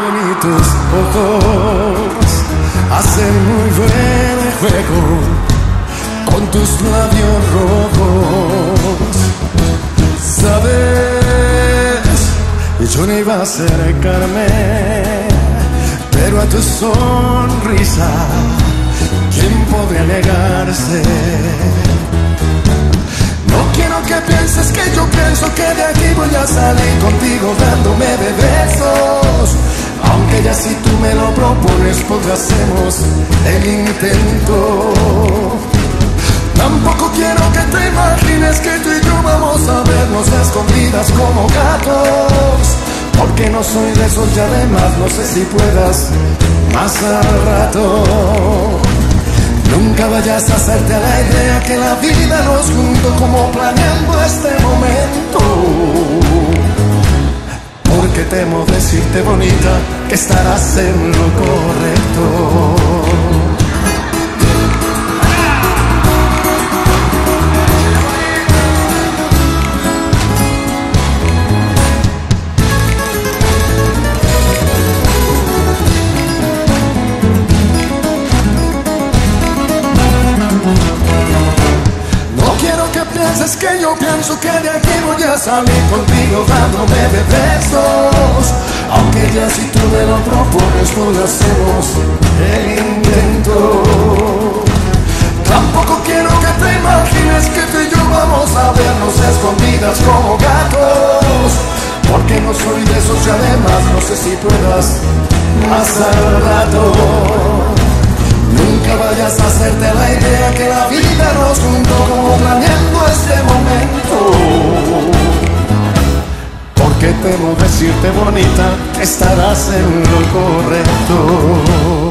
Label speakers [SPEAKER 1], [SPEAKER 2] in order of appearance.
[SPEAKER 1] bonitos ojos hacen muy buen juego con tus labios rojos. Sabes, yo no iba a acercarme, pero a tu sonrisa, ¿quién podría negarse? No quiero que pienses que yo pienso que de aquí voy a salir contigo dándome de besos lo propones, pues hacemos el intento. Tampoco quiero que te imagines que tú y yo vamos a vernos escondidas como gatos. Porque no soy de esos y además no sé si puedas más al rato. Nunca vayas a hacerte a la idea que la vida nos juntó como planeando este momento. Temo decirte bonita que estarás en lo correcto. Que yo pienso que de aquí voy a salir contigo dándome de besos. Aunque ya si tú me lo propones, pues lo hacemos el intento. Tampoco quiero que te imagines que tú y yo vamos a vernos escondidas como gatos. Porque no soy de esos y además no sé si puedas más al rato. Nunca vayas a hacerte la idea que la vida Temo decirte bonita estarás en lo correcto.